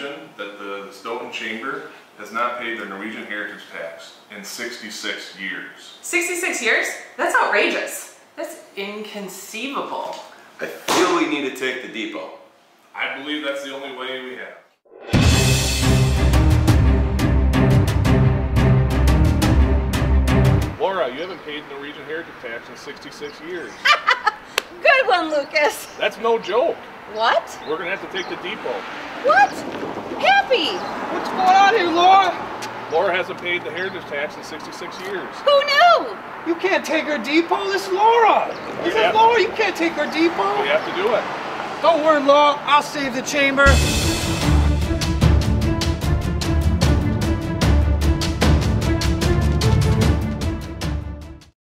mention that the Stoughton Chamber has not paid their Norwegian heritage tax in 66 years. 66 years? That's outrageous. That's inconceivable. I feel we need to take the depot. I believe that's the only way we have. Laura, you haven't paid Norwegian heritage tax in 66 years. Good one, Lucas. That's no joke. What? We're gonna have to take the depot. What? Happy. What's going on here, Laura? Laura hasn't paid the heritage tax in 66 years. Who knew? You can't take her depot. This is Laura. This Yeah. is Laura. You can't take her depot. We have to do it. Don't worry, Laura. I'll save the chamber.